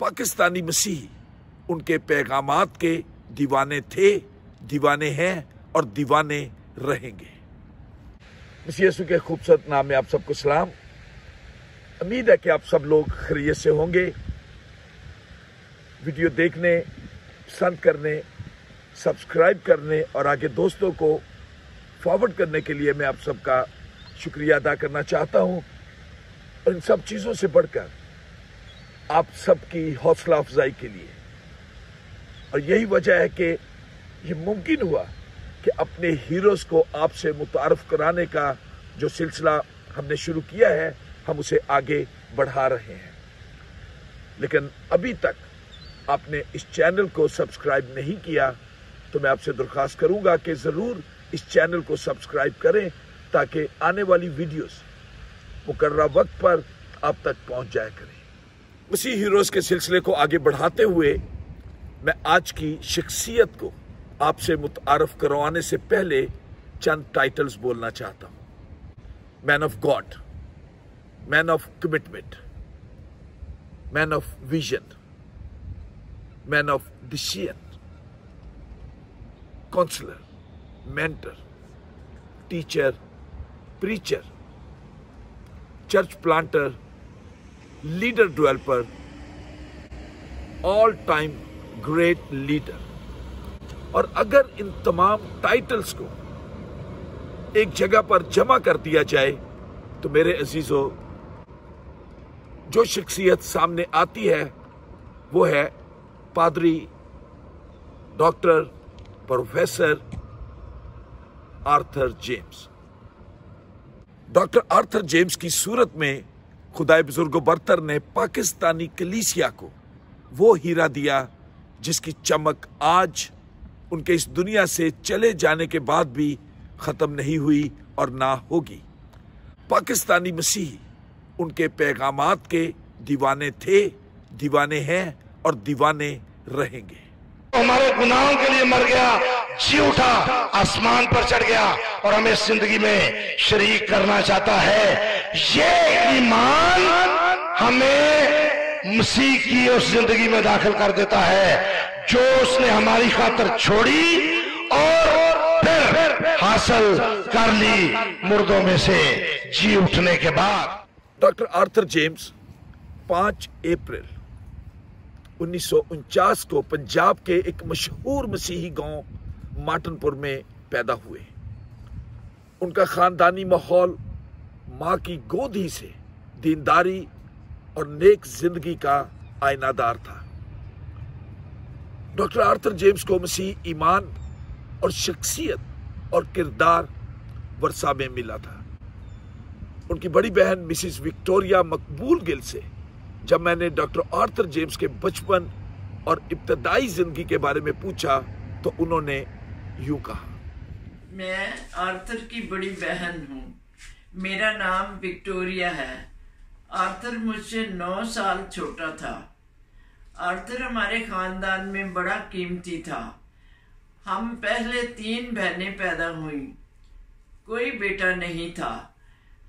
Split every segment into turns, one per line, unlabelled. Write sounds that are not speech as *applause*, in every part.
पाकिस्तानी मसीह, उनके पैगाम के दीवाने थे, दीवाने हैं और दीवाने रहेंगे। मसीह के खूबसूरत नाम में आप सबको सलाम। उम्मीद है कि आप सब लोग खरीय से होंगे। वीडियो देखने, पसंद करने, सब्सक्राइब करने और आगे दोस्तों को फॉरवर्ड करने के लिए मैं आप सबका शुक्रिया अदा करना चाहता हूँ। और इन सब चीज़ों से बढ़कर आप सबकी हौसला अफजाई के लिए। और यही वजह है कि ये मुमकिन हुआ कि अपने हीरोज को आपसे मुतारफ कराने का जो सिलसिला हमने शुरू किया है, हम उसे आगे बढ़ा रहे हैं। लेकिन अभी तक आपने इस चैनल को सब्सक्राइब नहीं किया तो मैं आपसे दरख्वास्त करूँगा कि ज़रूर इस चैनल को सब्सक्राइब करें, ताकि आने वाली वीडियोस मुकर्रा वक्त पर आप तक पहुँच जाया करें। उसी हीरोज के सिलसिले को आगे बढ़ाते हुए मैं आज की शख्सियत को आपसे मुतारफ करवाने से पहले चंद टाइटल्स बोलना चाहता हूँ। Man of God man of commitment man of vision man of decision counsellor mentor teacher preacher church planter leader developer all time great leader और अगर इन तमाम टाइटल्स को एक जगह पर जमा कर दिया जाए तो मेरे अजीजों, जो शख्सियत सामने आती है, वो है पादरी doctor professor Arthur James. Doctor Arthur James की सूरत में खुदाए बुज़ुर्ग, बरतर ने पाकिस्तानी कलीसिया को वो हीरा दिया, जिसकी चमक आज उनके इस दुनिया से चले जाने के बाद भी खत्म नहीं हुई और ना होगी। पाकिस्तानी मसीह उनके पैगाम के दीवाने थे, दीवाने हैं और दीवाने रहेंगे।
हमारे गुनाहों के लिए मर गया जी उठा, आसमान पर चढ़ गया और हमें ज़िंदगी में शरीक करना चाहता है। ये ईमान हमें मसीह की उस ज़िंदगी में दाखिल कर देता है, जो उसने हमारी खातर छोड़ी और फिर हासिल कर ली मुर्दों में से जी उठने के बाद।
डॉक्टर आर्थर जेम्स, पाँच अप्रैल उन्नीस सौ उनचास को पंजाब के एक मशहूर मसीही गाँव माटनपुर में पैदा हुए। उनका खानदानी माहौल माँ की गोद ही से दीनदारी और नेक ज़िंदगी का आयनादार था। डॉक्टर आर्थर जेम्स को मसीह ईमान और शख्सियत और किरदार वर्षा में मिला था। उनकी बड़ी बहन मिसिस विक्टोरिया मकबूल गिल से जब मैंने डॉक्टर आर्थर जेम्स के बचपन और इब्तदाई ज़िंदगी के बारे में पूछा तो उन्होंने यूँ कहा।
मैं आर्थर की बड़ी बहन हूँ। मेरा नाम विक्टोरिया है। आर्थर मुझसे नौ साल छोटा था। आर्थर हमारे खानदान में बड़ा कीमती था। हम पहले तीन बहनें पैदा हुई। कोई बेटा नहीं था।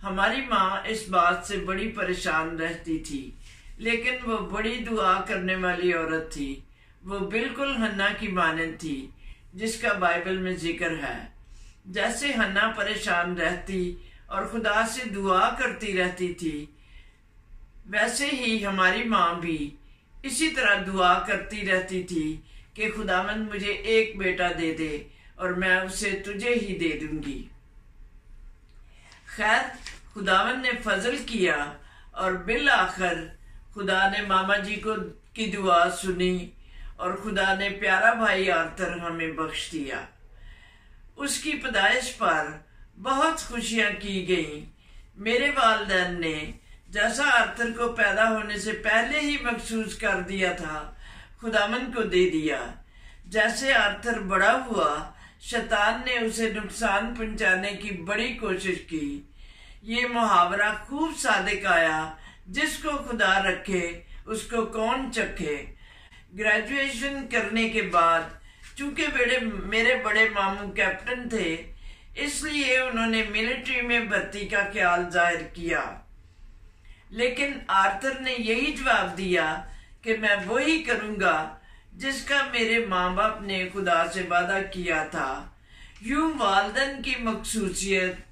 हमारी माँ इस बात से बड़ी परेशान रहती थी। लेकिन वो बड़ी दुआ करने वाली औरत थी। वो बिल्कुल हन्ना की मानद थी। जिसका बाइबल में ज़िक्र है। जैसे हन्ना परेशान रहती और खुदा से दुआ करती रहती थी, वैसे ही हमारी माँ भी इसी तरह दुआ करती रहती थी कि खुदामंद मुझे एक बेटा दे दे और मैं उसे तुझे ही दे दूँगी। खैर खुदावन ने फजल किया और बिल आखिर खुदा ने मामा जी को की दुआ सुनी और खुदा ने प्यारा भाई आर्थर हमें बख्श दिया। उसकी पैदाइश पर बहुत खुशियाँ की गई। मेरे वालदेन ने जैसा आर्थर को पैदा होने से पहले ही मखसूस कर दिया था खुदामन को दे दिया। जैसे आर्थर बड़ा हुआ, शैतान ने उसे नुकसान पहुँचाने की बड़ी कोशिश की। ये मुहावरा खूब सादिक आया, जिसको खुदा रखे, उसको कौन चखे? ग्रेजुएशन करने के बाद, चूँकि बड़े मेरे बड़े मामू कैप्टन थे, इसलिए उन्होंने मिलिट्री में भर्ती का ख्याल ज़ाहिर किया। लेकिन आर्थर ने यही जवाब दिया कि मैं वही करूँगा जिसका मेरे माँ बाप ने खुदा से वादा किया था। यूँ वालदन की मखसूसियत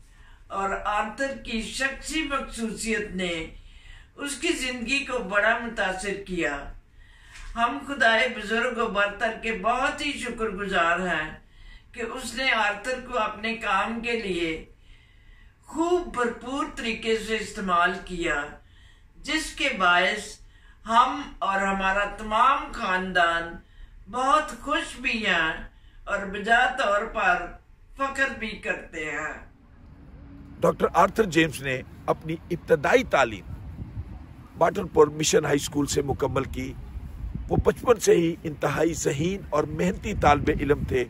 और आर्थर की शख्सी मखसूसियत ने उसकी ज़िंदगी को बड़ा मुतासर किया। हम खुदाए बुज़ुर्ग बरतर के बहुत ही शुक्रगुजार हैं कि उसने आर्थर को अपने काम के लिए खूब भरपूर तरीके से इस्तेमाल किया, जिसके बायस हम और हमारा तमाम खानदान बहुत खुश भी हैं और बजा तौर पर फख्र भी करते हैं।
डॉक्टर आर्थर जेम्स ने अपनी इब्तदाई तालीम बाटरपुर मिशन हाई स्कूल से मुकम्मल की। वो बचपन से ही इंतहाई जहीन और मेहनती तालब इलम थे।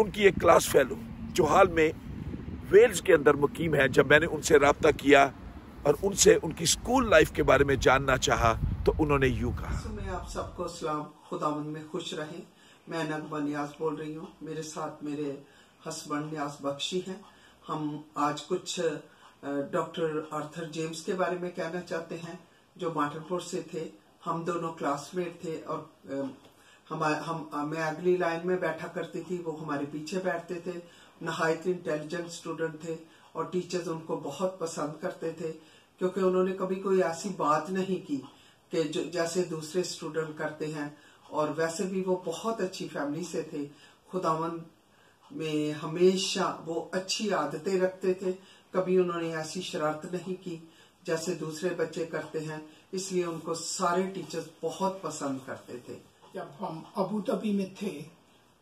उनकी एक क्लास फेलो, जो हाल में वेल्स के अंदर मुकीम है, जब मैंने उनसे रबता किया और उनसे उनकी स्कूल लाइफ के बारे में जानना चाहा तो उन्होंने यूँ कहा।
मैं आप सबको सलाम खुदावन में खुश रहें। मैं नगमा न्याज बोल रही हूँ। मेरे साथ मेरे हस्बैंड न्याज बख्शी हैं। हम आज कुछ डॉक्टर आर्थर जेम्स के बारे में कहना चाहते हैं, जो माटरपुर से थे। हम दोनों क्लासमेट थे और हम हम मैं अगली लाइन में बैठा करती थी, वो हमारे पीछे बैठते थे। नहायत इंटेलिजेंट स्टूडेंट थे और टीचर्स उनको बहुत पसंद करते थे, क्योंकि उन्होंने कभी कोई ऐसी बात नहीं की कि जैसे दूसरे स्टूडेंट करते हैं। और वैसे भी वो बहुत अच्छी फैमिली से थे। खुदावन में हमेशा वो अच्छी आदतें रखते थे। कभी उन्होंने ऐसी शरारत नहीं की, जैसे दूसरे बच्चे करते हैं। इसलिए उनको सारे टीचर्स बहुत पसंद करते थे।
जब हम अबू धाबी में थे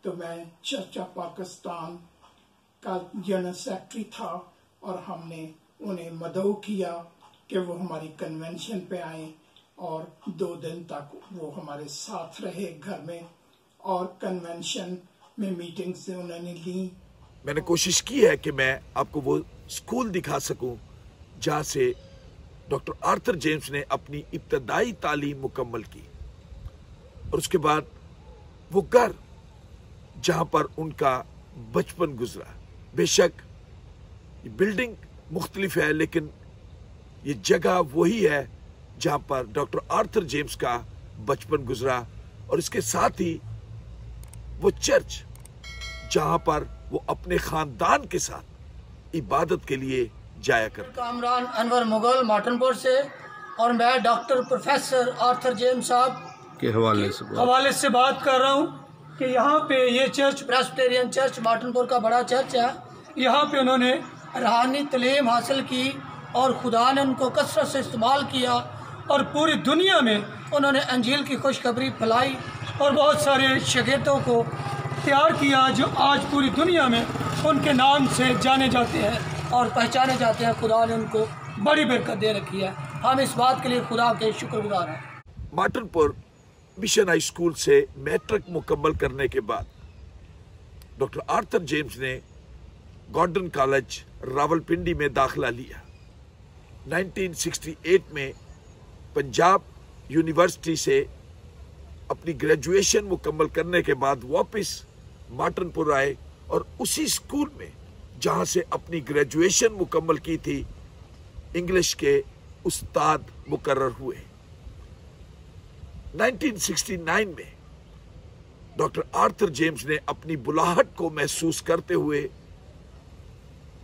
तो मैं चर्च ऑफ़ पाकिस्तान का जनरल सेक्रेटरी था और हमने उन्हें मदऊ किया कि वो हमारी कन्वेंशन पे आए और दो दिन तक वो हमारे साथ रहे घर में और कन्वेंशन में मीटिंग से उन्होंने ली।
मैंने कोशिश की है कि मैं आपको वो स्कूल दिखा सकूँ जहाँ से डॉक्टर आर्थर जेम्स ने अपनी इब्तदाई तालीम मुकम्मल की और उसके बाद वो घर जहाँ पर उनका बचपन गुजरा। बेशक ये बिल्डिंग मुख्तलिफ़ है, लेकिन ये जगह वही है जहाँ पर डॉक्टर आर्थर जेम्स का बचपन गुजरा और इसके साथ ही वो चर्च जहाँ पर वो अपने खानदान के साथ इबादत के लिए जाया कर।
कामरान अनवर मुगल माटनपुर से और मैं डॉक्टर प्रोफेसर आर्थर जेम साहब
के हवाले से
हवाले से बात कर रहा हूँ कि यहाँ पे ये चर्च प्रेस्बिटेरियन चर्च माटनपुर का बड़ा चर्च है। यहाँ पे उन्होंने रूहानी तलीम हासिल की और खुदा ने उनको कसरत से इस्तेमाल किया और पूरी दुनिया में उन्होंने अंजील की खुशखबरी फैलाई और बहुत सारे शगिर्दों को तैयार किया जो आज पूरी दुनिया में उनके नाम से जाने जाते हैं। और पहचाने जाते हैं खुदा ने उनको बड़ी बरकत दे रखी है। हम इस बात के लिए खुदा के शुक्रगुजार हैं।
माटनपुर मिशन हाई स्कूल से मैट्रिक मुकम्मल करने के बाद डॉक्टर आर्थर जेम्स ने गॉर्डन कॉलेज रावलपिंडी में दाखिला लिया। 1968 में पंजाब यूनिवर्सिटी से अपनी ग्रेजुएशन मुकम्मल करने के बाद वापस माटनपुर आए और उसी स्कूल में जहाँ से अपनी ग्रेजुएशन मुकम्मल की थी इंग्लिश के उस्ताद मुकर्र हुए। 1969 में डॉक्टर आर्थर जेम्स ने अपनी बुलाहट को महसूस करते हुए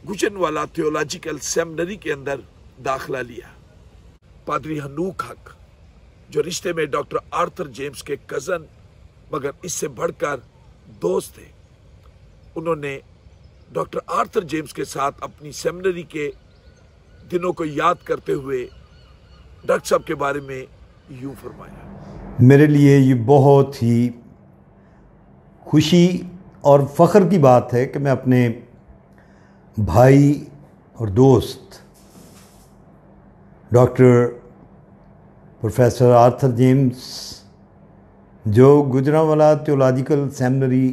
गुजनवाला थियोलॉजिकल सेमिनरी के अंदर दाखला लिया। पादरी हनूक हक, जो रिश्ते में डॉक्टर आर्थर जेम्स के कज़न मगर इससे बढ़कर दोस्त थे उन्होंने डॉक्टर आर्थर जेम्स के साथ अपनी सेमिनरी के दिनों को याद करते हुए डॉक्टर साहब के बारे में यूँ फरमाया।
मेरे लिए ये बहुत ही खुशी और फ़ख्र की बात है कि मैं अपने भाई और दोस्त डॉक्टर प्रोफेसर आर्थर जेम्स, जो गुजरावाला थियोलॉजिकल सेमिनरी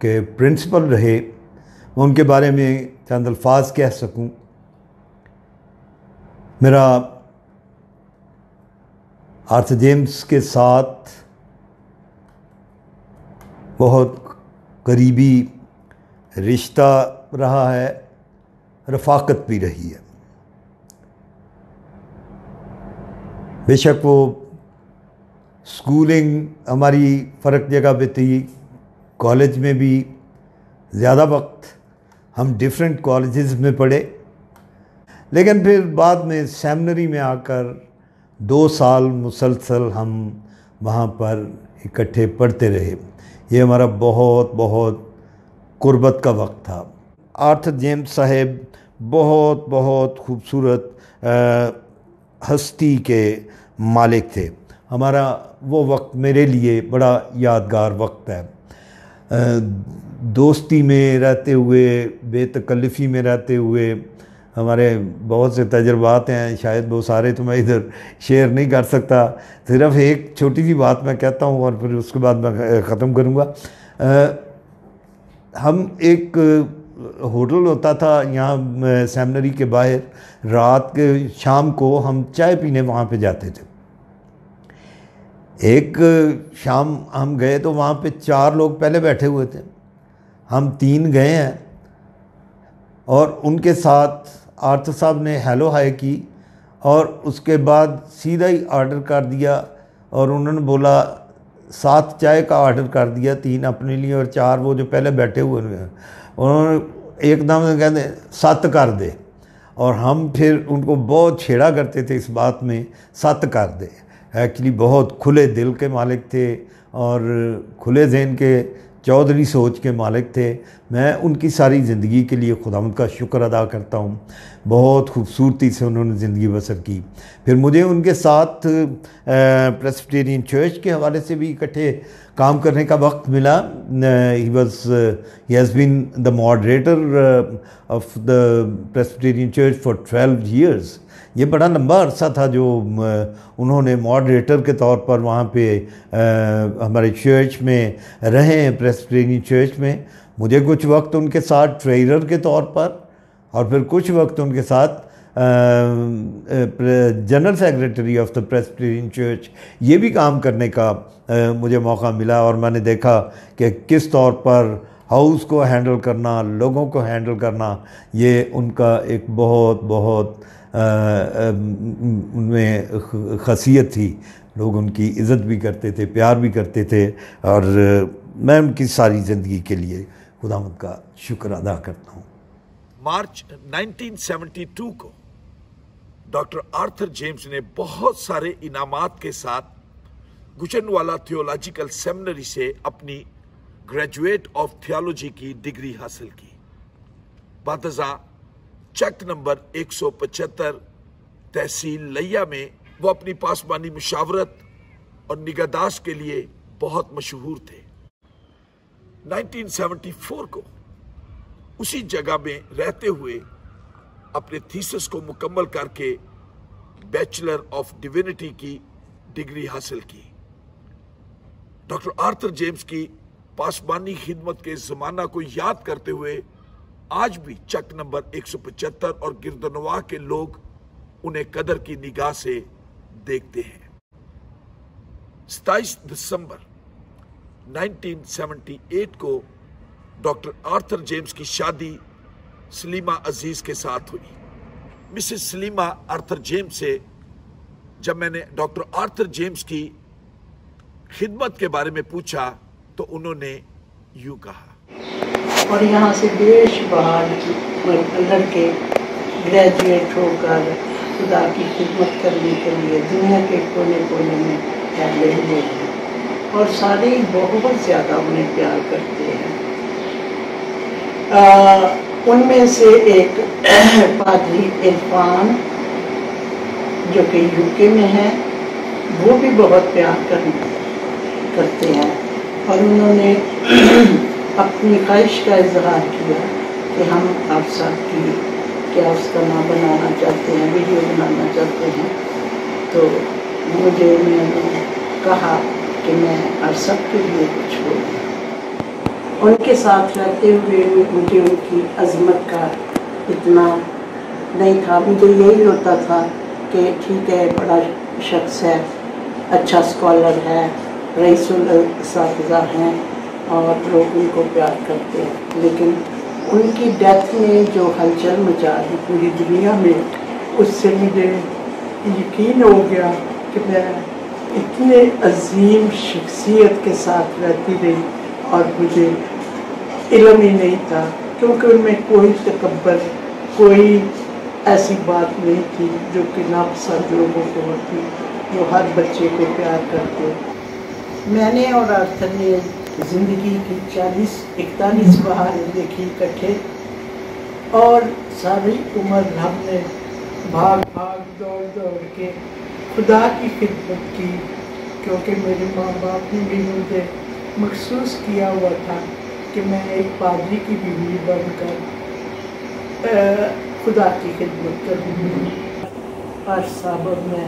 के प्रिंसिपल रहे मैं उनके बारे में चंद अल्फाज कह सकूँ। मेरा आर्थ जेम्स के साथ बहुत करीबी रिश्ता रहा है, रफाकत भी रही है। बेशक वो स्कूलिंग हमारी फ़र्क जगह पे थी, कॉलेज में भी ज़्यादा वक्त हम डिफरेंट कॉलेजेस में पढ़े। लेकिन फिर बाद में सेमनरी में आकर दो साल मुसलसल हम वहाँ पर इकट्ठे पढ़ते रहे। ये हमारा बहुत बहुत कुर्बत का वक्त था। आर्थ जेम्स साहेब बहुत बहुत खूबसूरत हस्ती के मालिक थे। हमारा वो वक्त मेरे लिए बड़ा यादगार वक्त है। दोस्ती में रहते हुए बेतकल्फ़ी में रहते हुए, हमारे बहुत से तजर्बात हैं, शायद वो सारे तो मैं इधर शेयर नहीं कर सकता। सिर्फ़ एक छोटी सी बात मैं कहता हूँ और फिर उसके बाद मैं ख़त्म करूँगा। हम एक होटल होता था यहाँ सेमनरी के बाहर, रात के, शाम को हम चाय पीने वहाँ पे जाते थे। एक शाम हम गए तो वहाँ पे चार लोग पहले बैठे हुए थे। हम तीन गए हैं। और उनके साथ आर्थ साहब ने हेलो हाय की और उसके बाद सीधा ही ऑर्डर कर दिया और उन्होंने बोला, सात चाय का ऑर्डर कर दिया, तीन अपने लिए और चार वो जो पहले बैठे हुए हैं। उन्होंने एकदम से कहते सत कर दे। और हम फिर उनको बहुत छेड़ा करते थे इस बात में, सत कर दे। एक्चुअली बहुत खुले दिल के मालिक थे और खुले जहन के चौधरी सोच के मालिक थे। मैं उनकी सारी ज़िंदगी के लिए खुदा का शुक्र अदा करता हूँ। बहुत खूबसूरती से उन्होंने ज़िंदगी बसर की। फिर मुझे उनके साथ प्रेसिटेरियन चर्च के हवाले से भी इकट्ठे काम करने का वक्त मिला। He was he has been the moderator of the Presbyterian church for twelve years ये बड़ा लंबा अरसा था जो उन्होंने मॉडरेटर के तौर पर वहाँ पे आ, हमारे चर्च में रहे प्रेसिडेंट चर्च में। मुझे कुछ वक्त उनके साथ ट्रेनर के तौर पर और फिर कुछ वक्त उनके साथ general secretary of the president church, ये भी काम करने का मुझे मौका मिला और मैंने देखा कि किस तौर पर हाउस को हैंडल करना, लोगों को हैंडल करना, ये उनका एक बहुत बहुत उनमें खसियत थी। लोग उनकी इज़्ज़त भी करते थे, प्यार भी करते थे और मैं उनकी सारी ज़िंदगी के लिए खुदामद का शुक्र अदा करता हूँ।
मार्च 1972 को डॉक्टर आर्थर जेम्स ने बहुत सारे इनामात के साथ गुचनवाला थियोलॉजिकल सेमिनरी से अपनी ग्रेजुएट ऑफ़ थियोलॉजी की डिग्री हासिल की। बातजा चक नंबर 175 तहसील लैया में वो अपनी पासबानी मुशावरत और निगादाश के लिए बहुत मशहूर थे। 1974 को उसी जगह में रहते हुए अपने थीसिस को मुकम्मल करके बैचलर ऑफ़ डिविनिटी की डिग्री हासिल की। डॉक्टर आर्थर जेम्स की पासबानी खिदमत के जमाना को याद करते हुए आज भी चक नंबर 175 और गिरदनवा के लोग उन्हें कदर की निगाह से देखते हैं। 27 दिसंबर 1978 को डॉक्टर आर्थर जेम्स की शादी सलीमा अज़ीज़ के साथ हुई। मिसेस सलीमा आर्थर जेम्स से जब मैंने डॉक्टर आर्थर जेम्स की खिदमत के बारे में पूछा तो उन्होंने यूँ कहा।
और यहाँ से देश बाहर लड़के ग्रेजुएट होकर खुदा की खिदमत करने के लिए दुनिया के कोने कोने में फैले हुए हैं और सारे बहुत ज़्यादा उन्हें प्यार करते हैं। उनमें से एक *clears throat* पादरी इरफान जो कि यूके में है वो भी बहुत प्यार कर, करते हैं। और उन्होंने *clears throat* अपनी ख्वाहिश का इजहार किया कि हम आप साथ की क्या उसका नाम बनाना चाहते हैं वीडियो बनाना चाहते हैं। तो मुझे मैंने कहा कि मैं आप सबके लिए कुछ बोलूँ। उनके साथ रहते हुए मुझे उनकी अजमत का इतना नहीं था। मुझे यही होता था कि ठीक है, बड़ा शख्स है अच्छा स्कॉलर है, रईसुल हैं और लोग उनको प्यार करते हैं। लेकिन उनकी डेथ ने जो हलचल मचा दी पूरी दुनिया में, उससे मुझे यकीन हो गया कि मैं इतने अजीम शख्सियत के साथ रहती रही और मुझे इलम ही नहीं था क्योंकि उनमें कोई तकबर कोई ऐसी बात नहीं थी जो कि नापसंद लोगों को होती, जो हर बच्चे को प्यार करते। मैंने और आर्थर ने ज़िंदगी की चालीस, इकतालीस बहारें देखी इकट्ठे, और सारी उम्र हमने भाग भाग, दौड़ दौड़ के खुदा की खिदमत की, क्योंकि मेरे माँ बाप ने भी मुझे महसूस किया हुआ था। कि मैं एक पादरी की बीवी बनकर खुदा की खिदमत करूँगी। और साबर में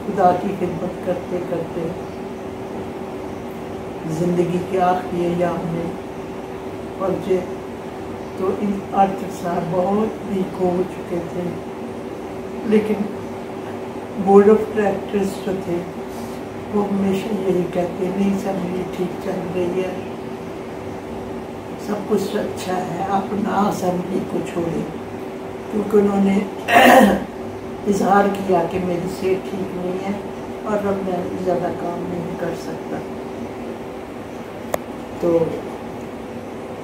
खुदा की खिदमत करते करते ज़िंदगी के आखिरी अयाम में पहुँचे। तो इन आर्थिक साहब बहुत वीक हो चुके थे, लेकिन बोर्ड ऑफ़ डायरेक्टर्स जो थे वो हमेशा यही कहते नहीं, सब ये ठीक चल रही है। सब कुछ अच्छा है आप ना असेंबली को छोड़े। क्योंकि उन्होंने *clears throat* इजहार किया कि मेरी सेहत ठीक नहीं है और अब मैं ज़्यादा काम नहीं कर सकता। तो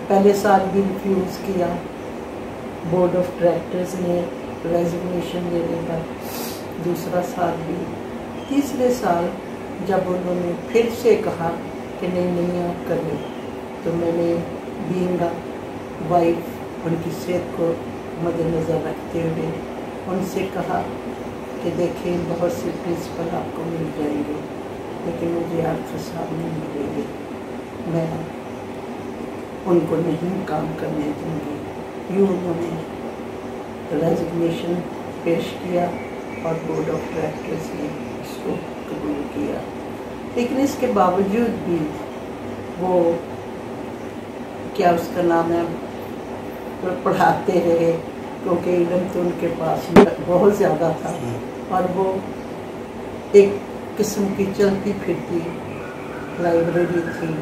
पहले साल भी रिफ्यूज़ किया। बोर्ड ऑफ़ डायरेक्टर्स ने रेजिग्नेशन देने का। दूसरा साल भी। तीसरे साल जब उन्होंने फिर से कहा कि नहीं नहीं, आप करें तो मैंने बींग वाइफ उनकी सेहत को मद्देनज़र रखते हुए उनसे कहा कि देखें, बहुत से प्रिंसिपल आपको मिल जाएँगे, लेकिन मुझे आपके नहीं मिलेंगे। मैं उनको नहीं काम करने दूँगी। यूँ उन्होंने रेजिग्नेशन पेश किया और बोर्ड ऑफ़ डायरेक्टर्स ने इसको कबूल किया। लेकिन इसके बावजूद भी वो क्या उसका नाम है पढ़ाते रहे क्योंकि इलम तो उनके पास बहुत ज़्यादा था। और वो एक किस्म की चलती फिरती लाइब्रेरी थी।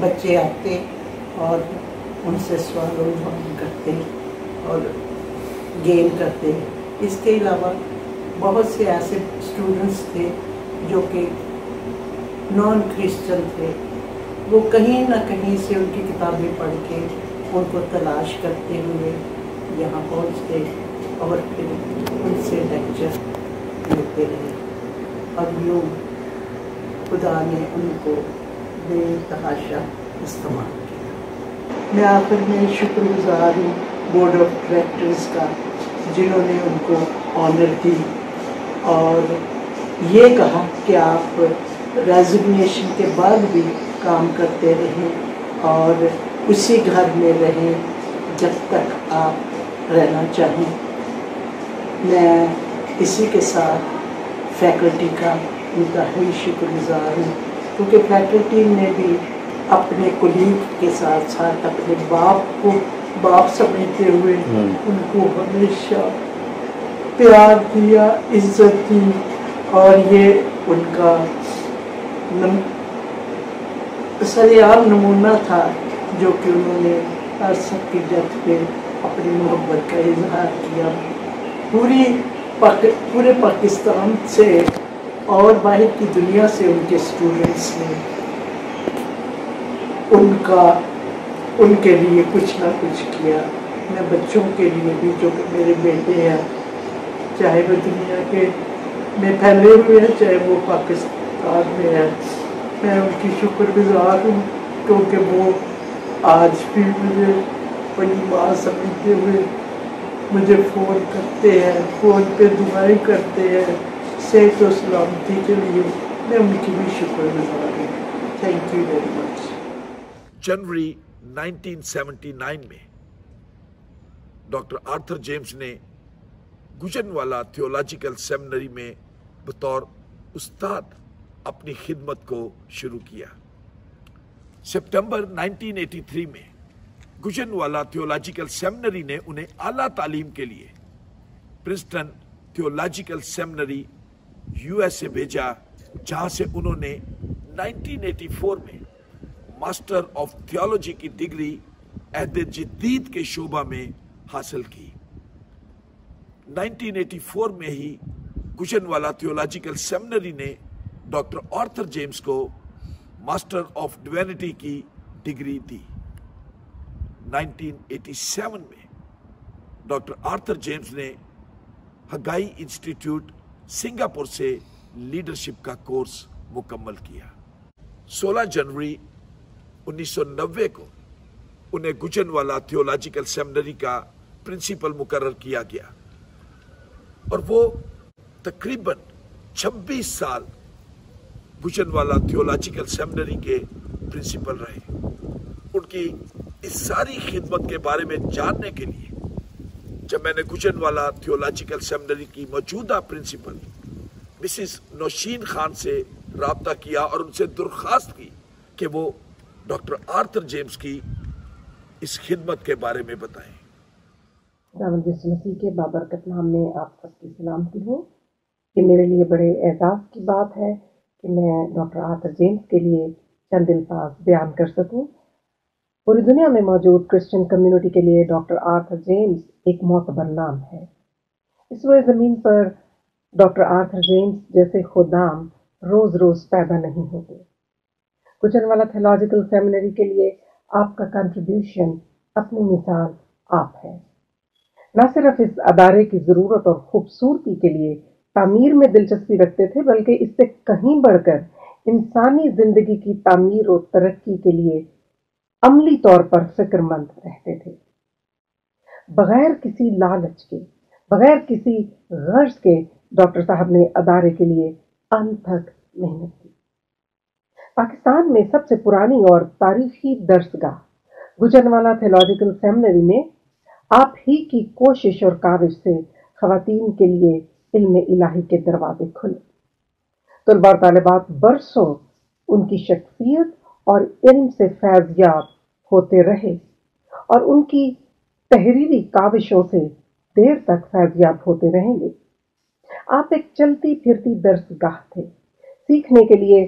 बच्चे आते और उनसे सवाल जवाब करते और गेम करते। इसके अलावा बहुत से ऐसे स्टूडेंट्स थे जो कि नॉन क्रिश्चियन थे, वो कहीं ना कहीं से उनकी किताबें पढ़ के उनको तलाश करते हुए यहाँ पहुँचते और फिर उनसे लेक्चर लेते रहे। और यूँ खुदा ने उनको बेतहाशा इस्तेमाल किया। मैं आखिर में शुक्रगुजार हूँ बोर्ड ऑफ़ डायरेक्टर्स का, जिन्होंने उनको ऑनर दी और ये कहा कि आप रेजिग्नेशन के बाद भी काम करते रहें और उसी घर में रहें जब तक आप रहना चाहें। मैं इसी के साथ फैकल्टी का इंतहाई शुक्रगुजार हूँ क्योंकि फैकल्टी ने भी अपने कुलीग के साथ साथ अपने बाप को बाप समझते हुए उनको हमेशा प्यार दिया इज़्ज़त दी और ये उनका सरेआम नमूना था जो कि उन्होंने अरसद की डेथ पे अपनी मोहब्बत का इजहार किया। पूरी पाक, पूरे पाकिस्तान से और बाहर की दुनिया से उनके स्टूडेंट्स ने उनका उनके लिए कुछ ना कुछ किया। मैं बच्चों के लिए भी जो मेरे बेटे हैं चाहे वो दुनिया के में फैले हुए हैं, चाहे वो पाकिस्तान में है। मैं उनकी शुक्रगुजार हूँ, क्योंकि वो आज भी मुझे बड़ी माँ समझते हुए मुझे फ़ोन करते हैं, फ़ोन पे दुआएँ करते हैं, सेहत और सलामती के लिए मैं उनकी भी शुक्रगुजार हूँ। थैंक यू वेरी मच
जनवरी 1979 में डॉक्टर आर्थर जेम्स ने गुजनवाला थियोलॉजिकल सेमिनरी में बतौर उस्ताद अपनी खिदमत को शुरू किया। सितंबर 1983 में गुजन वाला थियोलॉजिकल सेमिनरी ने उन्हें आला तालीम के लिए प्रिंसटन थियोलॉजिकल सेमिनरी यूएसए भेजा, जहाँ से उन्होंने 1984 में मास्टर ऑफ़ थियोलॉजी की डिग्री अहद जदीद के शोबा में हासिल की। 1984 में ही गुजनवाला थियोलॉजिकल सेमिनरी ने डॉक्टर आर्थर जेम्स को मास्टर ऑफ़ डिवेनिटी की डिग्री दी 1987 में डॉक्टर आर्थर जेम्स ने हगाई इंस्टीट्यूट सिंगापुर से लीडरशिप का कोर्स मुकम्मल किया 16 जनवरी 1990 को उन्हें गुजनवाला थियोलॉजिकल सेमिनरी का प्रिंसिपल मुकर्र किया गया। और वो तकरीबन 26 साल गुजनवाला थियोलॉजिकल सेमिनरी के प्रिंसिपल रहे। उनकी इस सारी खिदमत के बारे में जानने के लिए जब मैंने गुजनवाला थियोलॉजिकल सेमिनरी की मौजूदा प्रिंसिपल मिसिस नौशीन खान से रबता किया और उनसे दरख्वास्त की कि वो डॉक्टर आर्थर जेम्स की इस खिदमत के बारे में बताएँ।
मसीह के बाबरकत नाम में आप सबकी सलामती हूँ। कि मेरे लिए बड़े एजाज़ की बात है कि मैं डॉक्टर आर्थर जेम्स के लिए चंद अल्फाज बयान कर सकूँ। पूरी दुनिया में मौजूद क्रिश्चियन कम्युनिटी के लिए डॉक्टर आर्थर जेम्स एक मोतबर नाम है। इस रोए ज़मीन पर डॉक्टर आर्थर जेम्स जैसे खुदाम रोज़ रोज़ पैदा नहीं होते। वाला थेलॉजिकल सेमिनरी के लिए आपका कंट्रीब्यूशन अपनी मिसाल आप है। न सिर्फ़ इस अदारे की ज़रूरत और खूबसूरती के लिए तामीर में दिलचस्पी रखते थे, बल्कि इससे कहीं बढ़कर इंसानी ज़िंदगी की तामीर और तरक्की के लिए अमली तौर पर फिक्रमंद रहते थे। बगैर किसी लालच के, बगैर किसी गर्ज के डॉक्टर साहब ने अदारे के लिए अनथक मेहनत की। पाकिस्तान में सबसे पुरानी और तारीखी दर्सगाह गुजरवाला थेलॉजिकल सेमिनरी में आप ही की कोशिश और काविश से खातन के लिए इल्म इलाही के दरवाजे खुले। तलबा तलबात बरसों उनकी शख्सियत और इल्म से फैजयाब होते रहे और उनकी तहरीरी काविशों से देर तक फैजयाब होते रहेंगे। आप एक चलती फिरती दर्सगाह थे। सीखने के लिए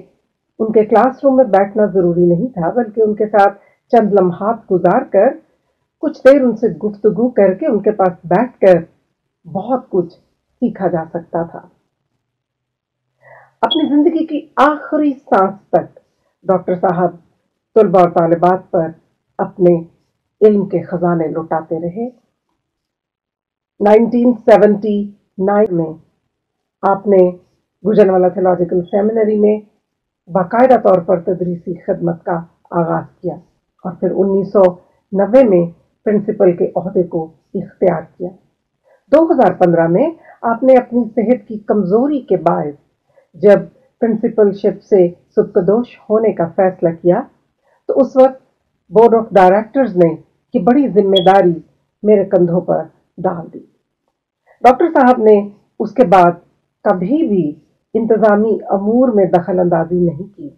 उनके क्लासरूम में बैठना ज़रूरी नहीं था, बल्कि उनके साथ चंद लम्हात गुजार कर, कुछ देर उनसे गुफ्तगु करके उनके पास बैठकर बहुत कुछ सीखा जा सकता था। अपनी ज़िंदगी की आखिरी सांस तक डॉक्टर साहब तलबा और तालिबात पर अपने इल्म के खजाने लुटाते रहे। 1979 में आपने गुजनवाला थेलॉजिकल सेमिनरी में बाकायदा तौर पर तदरीसी खदमत का आगाज़ किया और फिर 1990 में प्रिंसिपल के अहदे को इख्तियार किया। 2015 में आपने अपनी सेहत की कमज़ोरी के बायस जब प्रिंसिपलशिप से सुबकदोश होने का फैसला किया तो उस वक्त बोर्ड ऑफ़ डायरेक्टर्स ने की बड़ी ज़िम्मेदारी मेरे कंधों पर डाल दी। डॉक्टर साहब ने उसके बाद कभी भी इंतज़ामी अमूर में दखल अंदाजी नहीं की।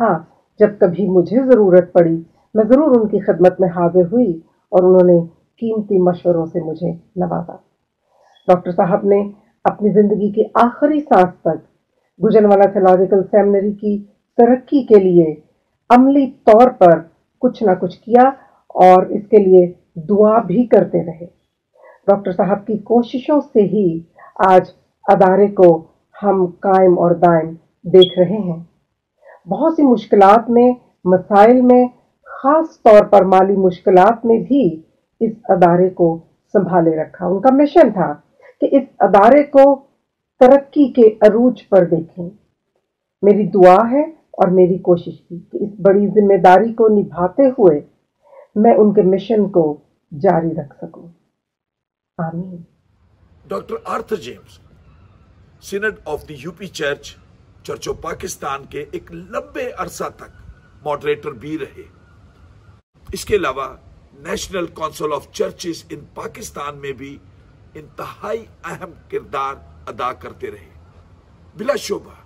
हाँ जब कभी मुझे ज़रूरत पड़ी, मैं ज़रूर उनकी खिदमत में हाजिर हुई और उन्होंने कीमती मशवरों से मुझे नवाजा। डॉक्टर साहब ने अपनी ज़िंदगी की आखिरी सांस तक गुजनवाला थेलॉजिकल सेमिनरी की तरक्की के लिए अमली तौर पर कुछ ना कुछ किया और इसके लिए दुआ भी करते रहे। डॉक्टर साहब की कोशिशों से ही आज अदारे को हम कायम और दायम देख रहे हैं। बहुत सी मुश्किल में, मसाइल में, ख़ास तौर पर माली मुश्किल में भी इस अदारे को संभाले रखा। उनका मिशन था कि इस अदारे को तरक्की के अरूज पर देखें। मेरी दुआ है और मेरी कोशिश की कि इस बड़ी ज़िम्मेदारी को निभाते हुए मैं उनके मिशन को जारी रख सकूँ। आमीन।
Doctor Arthur James synod of the UP church church of Pakistan के एक लंबे अरसा तक मॉडरेटर भी रहे। इसके अलावा national council of churches in Pakistan में भी इंतहाई अहम किरदार अदा करते रहे। बिलाशोबा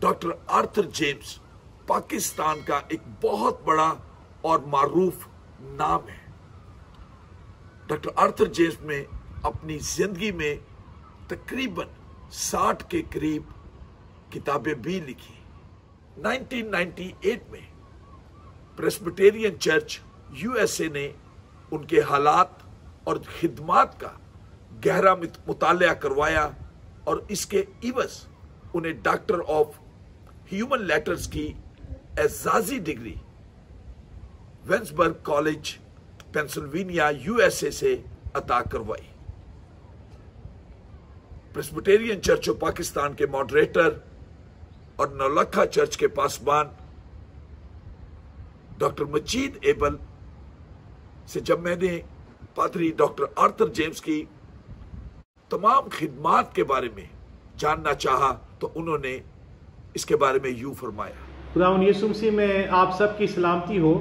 डॉक्टर आर्थर जेम्स पाकिस्तान का एक बहुत बड़ा और मारूफ नाम है। डॉक्टर आर्थर जेम्स ने अपनी ज़िंदगी में तकरीबन 60 के करीब किताबें भी लिखी। 1998 में प्रेस्बिटेरियन चर्च यूएसए ने उनके हालात और खिदमात का गहरा मुताल करवाया और इसके इवज उन्हें डॉक्टर ऑफ़ ह्यूमन लेटर्स की एजाजी degree, Waynesburg college, Pennsylvania, USA से अता करवाई। प्रेस्बिटेरियन चर्च ऑफ़ पाकिस्तान के मॉडरेटर और नौलखा चर्च के पासबान डॉक्टर मजीद एबल से जब मैंने पादरी डॉक्टर आर्थर जेम्स की तमाम खिदमात के बारे में जानना चाहा तो उन्होंने इसके बारे में यूँ फरमाया।
खुदा यसु मसीह, में आप सबकी सलामती हो।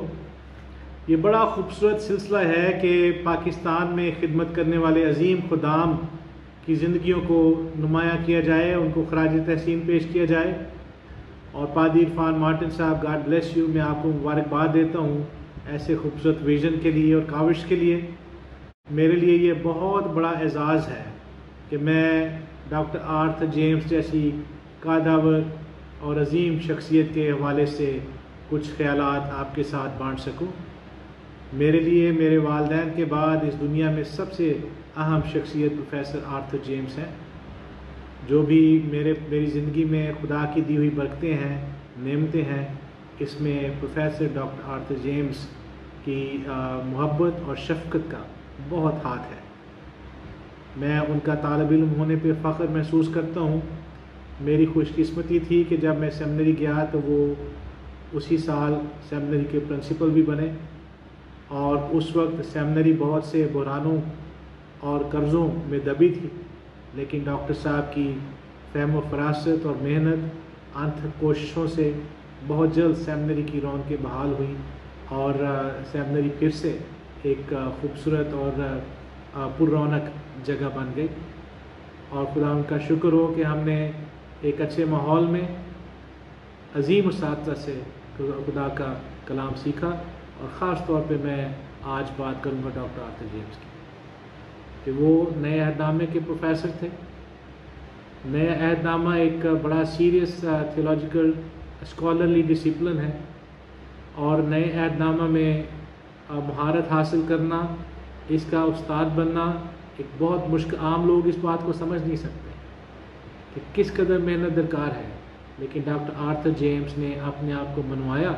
ये बड़ा खूबसूरत सिलसिला है कि पाकिस्तान में खिदमत करने वाले अजीम खुदाम की ज़िंदगियों को नुमाया किया जाए, उनको खराज तहसीन पेश किया जाए। और पादी इरफान मार्टिन साहब गाड ब्लेस यू मैं आपको मुबारकबाद देता हूँ ऐसे खूबसूरत विजन के लिए और काविश के लिए। मेरे लिए ये बहुत बड़ा एजाज़ है कि मैं डॉक्टर आर्थ जेम्स जैसी कादावर और अजीम शख्सियत के हवाले से कुछ ख्याल आपके साथ बांट सकूँ। मेरे लिए मेरे वालदेन के बाद इस दुनिया में सबसे अहम शख्सियत प्रोफेसर आर्थर जेम्स हैं। जो भी मेरे, मेरी ज़िंदगी में खुदा की दी हुई बरकतें हैं, नेमतें हैं, इसमें प्रोफेसर डॉक्टर आर्थर जेम्स की मोहब्बत और शफकत का बहुत हाथ है। मैं उनका तालब इम होने पर फ़ख्र महसूस करता हूँ। मेरी खुशकिस्मती थी कि जब मैं सेमनरी गया तो वो उसी साल सेमनरी के प्रिंसिपल भी बने और उस वक्त सेमनरी बहुत से बुरानों और कर्ज़ों में दबी थी। लेकिन डॉक्टर साहब की फहम फरासत और मेहनत अंत कोशिशों से बहुत जल्द सेमनरी की रौनकें बहाल हुई और सेमनरी फिर से एक खूबसूरत और पुरौनक जगह बन गई। और खुदा उनका शुक्र हो कि हमने एक अच्छे माहौल में अजीम उस से खुदा का कलाम सीखा और ख़ास तौर पे मैं आज बात करूँगा डॉक्टर आर्थिक जेम्स की कि वो नए अहदनामे के प्रोफेसर थे। नया अहदनामा एक बड़ा सीरियस थियोलॉजिकल स्कॉलरली डिसिप्लिन है और नए अहदनामा में महारत हासिल करना, इसका उस्ताद बनना, एक बहुत मुश्किल आम लोग इस बात को समझ नहीं सकते कि किस कदर मेहनत दरकार है। लेकिन डॉक्टर आर्थर जेम्स ने अपने आप को मनवाया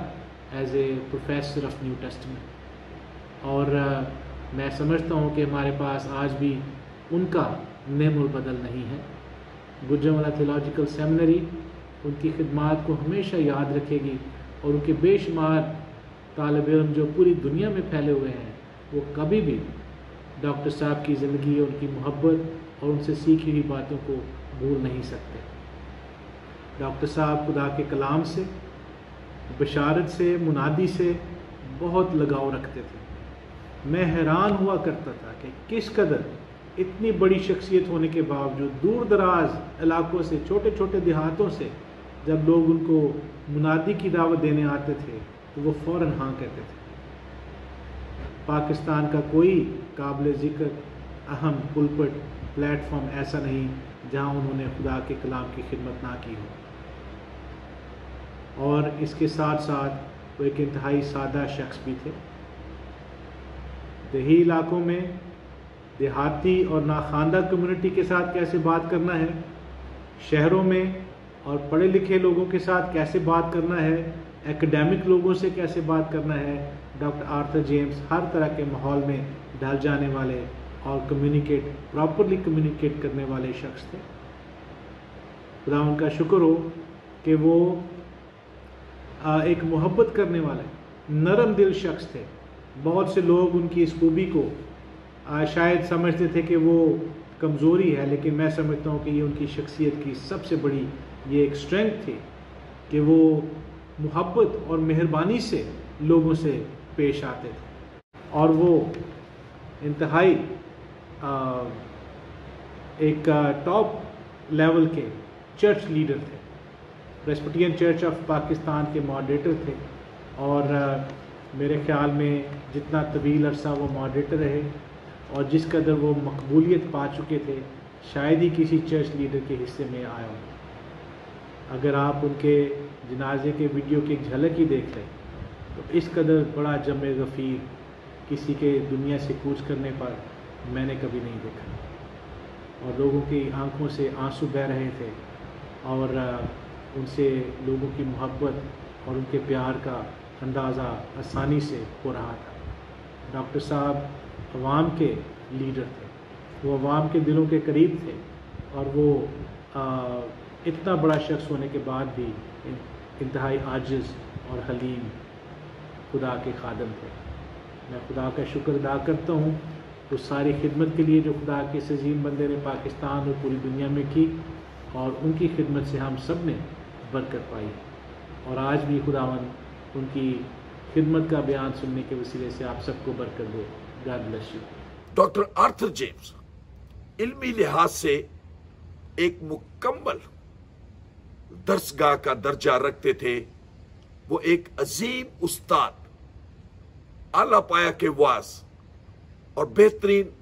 as a professor of New Testament और मैं समझता हूँ कि हमारे पास आज भी उनका नेमुल बदल नहीं है। गुजरवाला थियोलॉजिकल सेमिनरी उनकी खिदमत को हमेशा याद रखेगी और उनके बेशुमार तालब इम जो पूरी दुनिया में फैले हुए हैं, वो कभी भी डॉक्टर साहब की ज़िंदगी उनकी मोहब्बत और उनसे सीखी हुई बातों को भूल नहीं सकते। डॉक्टर साहब खुदा के कलाम से, बशारत से, मुनादी से बहुत लगाव रखते थे। मैं हैरान हुआ करता था कि किस कदर इतनी बड़ी शख्सियत होने के बावजूद दूर दराज इलाकों से छोटे छोटे देहातों से जब लोग उनको मुनादी की दावत देने आते थे तो वो फ़ौर हाँ कहते थे। पाकिस्तान का कोई काबिल ज़िक्र, अहम, पुलपट प्लेटफॉर्म ऐसा नहीं जहाँ उन्होंने खुदा के कलाम की खिदमत ना की हो। और इसके साथ साथ वो एक इंतहाई सादा शख्स भी थे। दही इलाकों में देहाती और नाखानदा कम्युनिटी के साथ कैसे बात करना है? शहरों में और पढ़े लिखे लोगों के साथ कैसे बात करना है? एकेडमिक लोगों से कैसे बात करना है? डॉक्टर आर्थर जेम्स हर तरह के माहौल में ढल जाने वाले और कम्युनिकेट प्रॉपरली कम्युनिकेट करने वाले शख्स थे। खुदा उनका शुक्र हो कि वो एक मोहब्बत करने वाले, नरम दिल शख्स थे। बहुत से लोग उनकी इस खूबी को शायद समझते थे कि वो कमज़ोरी है, लेकिन मैं समझता हूँ कि ये उनकी शख्सियत की सबसे बड़ी, ये एक स्ट्रेंथ थी कि वो मोहब्बत और मेहरबानी से लोगों से पेश आते थे। और वो इंतहाई एक टॉप लेवल के चर्च लीडर थे। प्रेस्बिटियन चर्च ऑफ़ पाकिस्तान के मॉडरेटर थे। और मेरे ख्याल में जितना तवील अरसा वो मॉडरेटर रहे और जिस कदर वो मकबूलियत पा चुके थे, शायद ही किसी चर्च लीडर के हिस्से में आया हो। अगर आप उनके जनाजे के वीडियो की एक झलक ही देख लें तो इस कदर बड़ा जम गफ़ीर किसी के दुनिया से कूच करने पर मैंने कभी नहीं देखा। और लोगों की आँखों से आँसू बह रहे थे और उनसे लोगों की मोहब्बत और उनके प्यार का अंदाज़ा आसानी से हो रहा था। डॉक्टर साहब अवाम के लीडर थे। वो अवाम के दिलों के करीब थे और वो आ, इतना बड़ा शख्स होने के बाद भी इंतहाई आजिज़ और हलीम खुदा के खादम थे। मैं खुदा का शुक्र अदा करता हूँ उस सारी खिदमत के लिए जो खुदा के सजीम बंदे ने पाकिस्तान और पूरी दुनिया में की और उनकी खिदमत से हम सबने बरकत पाई। और आज भी खुदावन उनकी खिदमत का बयान सुनने के वसीले से आप सबको बरकत दे। God bless you
doctor Arthur James, इल्मी लिहाज से एक मुकम्मल दर्सगाह का दर्जा रखते थे, वो एक अजीम उस्ताद आला पाया के वास और बेहतरीन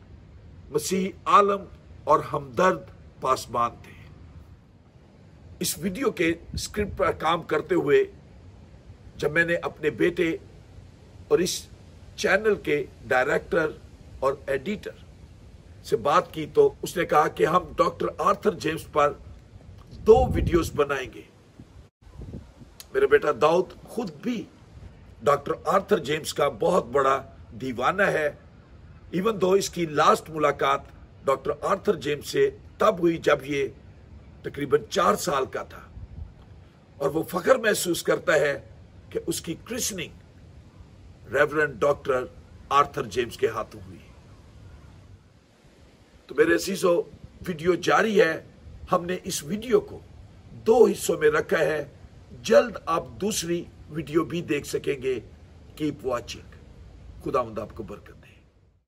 मसीह आलम और हमदर्द पासमान थे। इस वीडियो के स्क्रिप्ट पर काम करते हुए जब मैंने अपने बेटे और इस चैनल के डायरेक्टर और एडिटर से बात की तो उसने कहा कि हम डॉक्टर आर्थर जेम्स पर दो वीडियोस बनाएँगे। मेरा बेटा दाऊद खुद भी डॉक्टर आर्थर जेम्स का बहुत बड़ा दीवाना है। इवन दो इसकी लास्ट मुलाकात डॉक्टर आर्थर जेम्स से तब हुई जब ये तकरीबन चार साल का था। और वो फख्र महसूस करता है कि उसकी christening reverend doctor Arthur James के हाथों हुई। तो मेरे अजीजो, वीडियो जारी है। हमने इस वीडियो को दो हिस्सों में रखा है। जल्द आप दूसरी वीडियो भी देख सकेंगे। कीप वॉचिंग खुदा आपको बरकत